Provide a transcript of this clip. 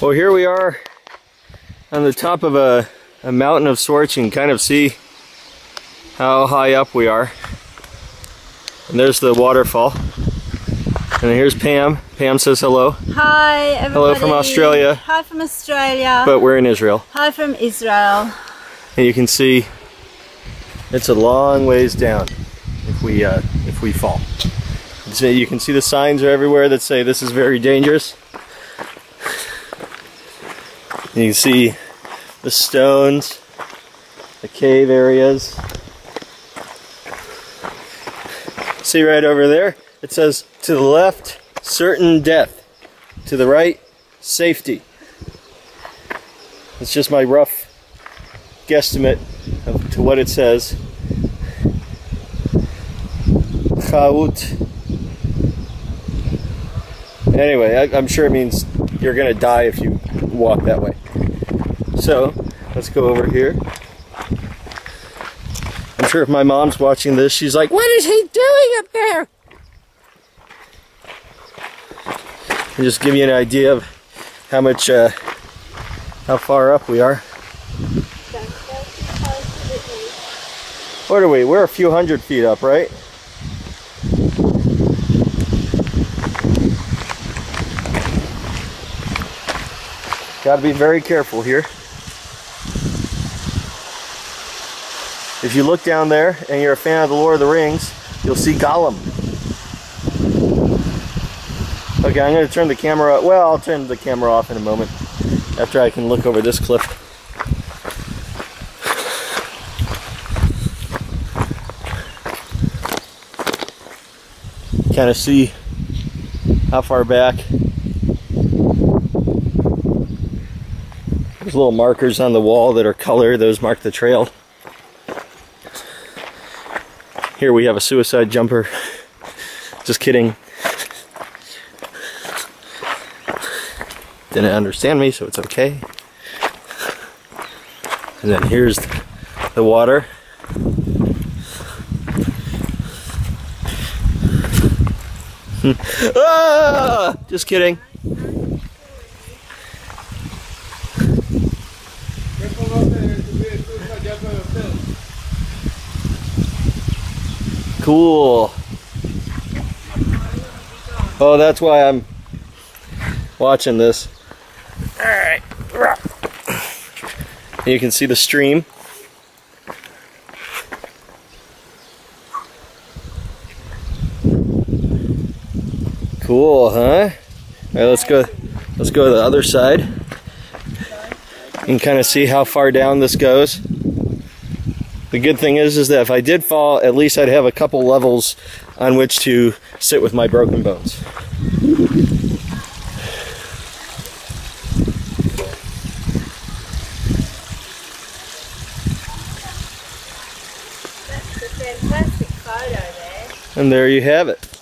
Well, here we are on the top of a, a mountain of sorts. You can kind of see how high up we are. And there's the waterfall. And here's Pam. Pam says hello. Hi, everybody. Hello from Australia. Hi from Australia. But we're in Israel. Hi from Israel. And you can see it's a long ways down if we uh, if we fall. So you can see the signs are everywhere that say this is very dangerous. You can see the stones, the cave areas. See right over there? It says to the left, certain death. To the right, safety. It's just my rough guesstimate of, to what it says. Anyway, I, I'm sure it means you're gonna die if you walk that way. So, let's go over here. I'm sure if my mom's watching this, she's like, What is he doing up there? And just give you an idea of how much, uh, how far up we are. What are we? We're a few hundred feet up, right? Got to be very careful here. If you look down there and you're a fan of the Lord of the Rings, you'll see Gollum. Okay, I'm going to turn the camera. Well, I'll turn the camera off in a moment after I can look over this cliff. Kind of see how far back. There's little markers on the wall that are color, those mark the trail. Here we have a suicide jumper. Just kidding. Didn't understand me, so it's okay. And then here's the water. ah! Just kidding. Cool. Oh, that's why I'm watching this. Alright. You can see the stream. Cool, huh? Alright, let's go let's go to the other side. And kind of see how far down this goes. The good thing is is that if I did fall, at least I'd have a couple levels on which to sit with my broken bones. That's a fantastic photo there. And there you have it.